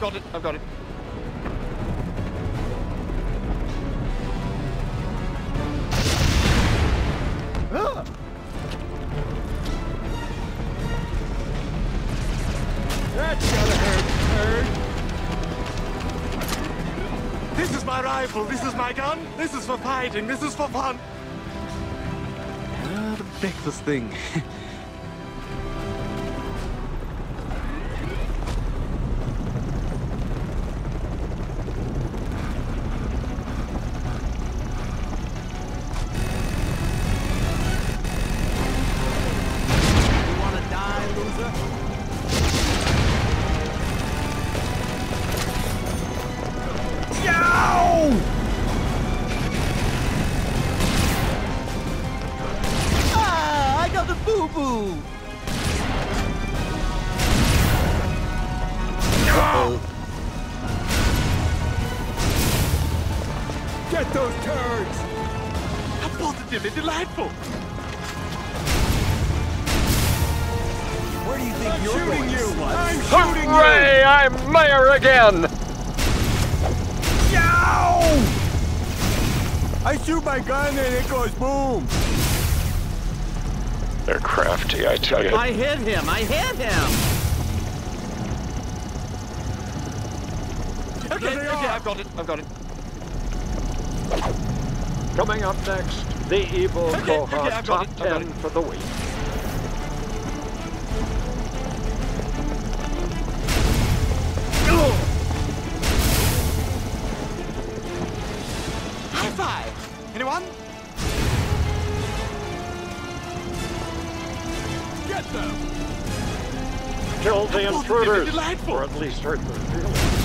I've got it. I've got it. That's gotta hurt, hurt. This is my rifle, this is my gun, this is for fighting, this is for fun. Ah, the breakfast thing. those turds! How positively delightful! Where do you think I'm you're shooting going, you! slut? I'm shooting you! Hooray! I'm mayor again! I shoot my gun and it goes boom! They're crafty, I tell you. I hit him! I hit him! Okay, they okay. I've got it. I've got it. Coming up next, the Evil Okay, Cohort okay, Top it, 10 it. for the week. High five! Anyone? Get them! Kill the intruders, or at least hurt their feelings.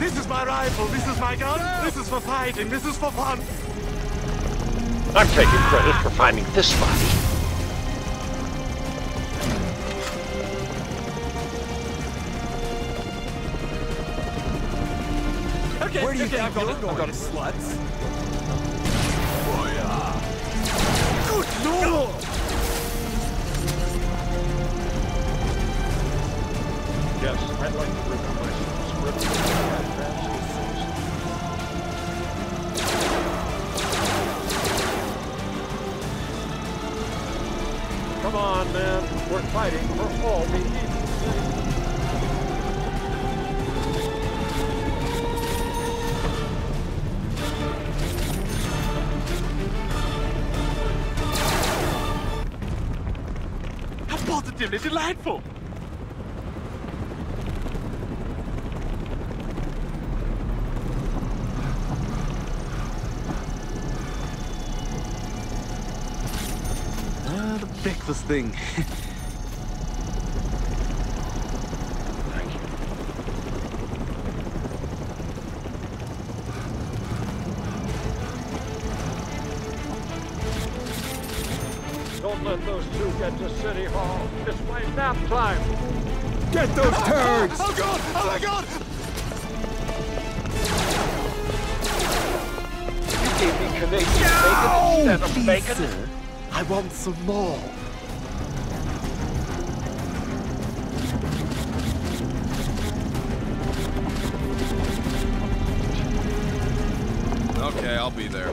Damn it! This is my rifle, this is my gun, this is for fighting, this is for fun. I'm taking credit for finding this body. Okay, Where do you okay, think I've you're it. going, I've sluts? Good lord! Yes, I'd like to remember fighting for all the positively delightful! Ah, the breakfast thing. Don't let those two get to City Hall. It's my nap time. Get those ah! turds! Oh god! Oh my god! You gave me Canadian bacon instead of Please, bacon. sir. I want some more. Okay, I'll be there.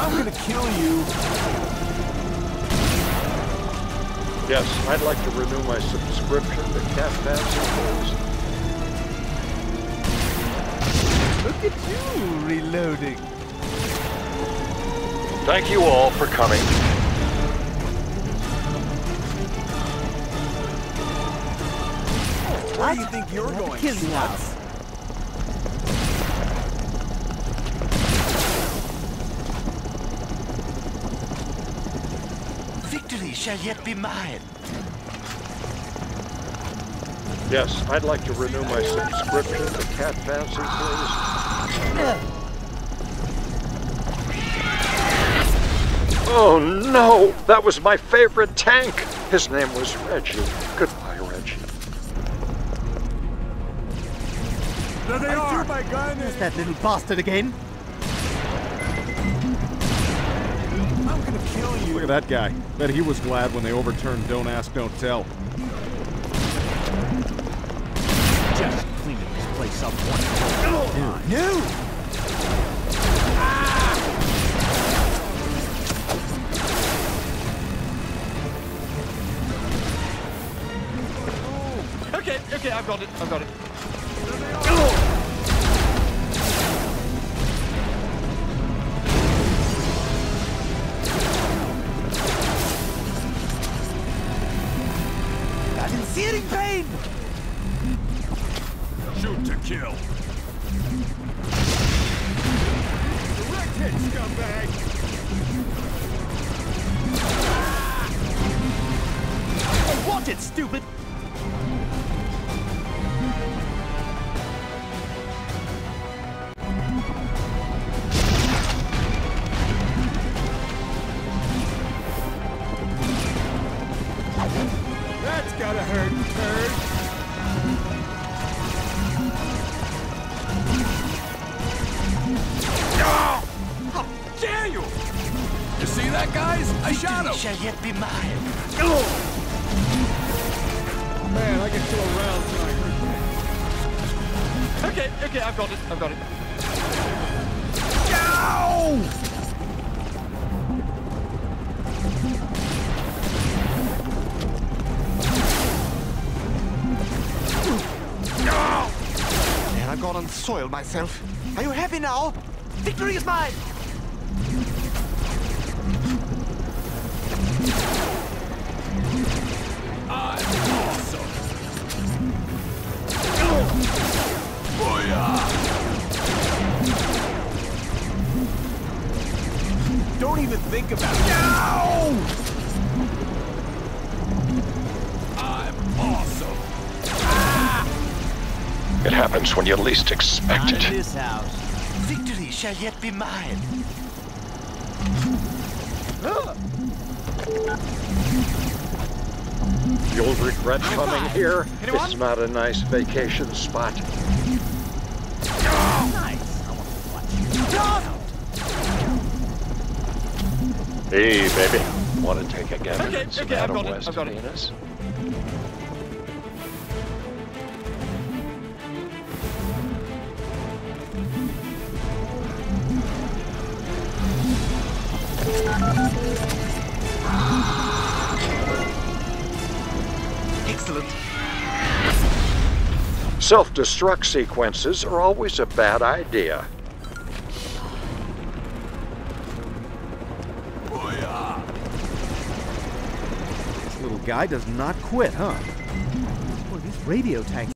I'm gonna kill you. Yes, I'd like to renew my subscription to Cat Toys. Look at you reloading. Thank you all for coming. Where do you think you're going? Kill you? Victory shall yet be mine. Yes, I'd like to renew my subscription to Cat Fancy, please. Oh no! That was my favorite tank! His name was Reggie. Goodbye, There they are. Threw my gun. There's that little bastard again. I'm gonna kill you. Look at that guy. Bet he was glad when they overturned Don't Ask, Don't Tell. Just cleaning this place up one No. Okay, okay, I've got it. I've got it. Searing pain. Shoot to kill. Direct hit, scumbag. I want it, stupid. See that, guys? I shot him. Shall yet be mine. Man, I can kill around tonight. Okay, okay, I've got it. I've got it. Man, I've gone and soiled myself. Are you happy now? Victory is mine! Don't even think about it. No! I'm awesome. It happens when you least expect Not in it. this house. Victory shall yet be mine. You'll regret coming here. It's not a nice vacation spot. Nice. I want to watch you. Hey, baby. Want to take a gander Okay, some okay, Adam West it. Venus? Excellent. Self-destruct sequences are always a bad idea. This little guy does not quit, huh? Boy, radio tanks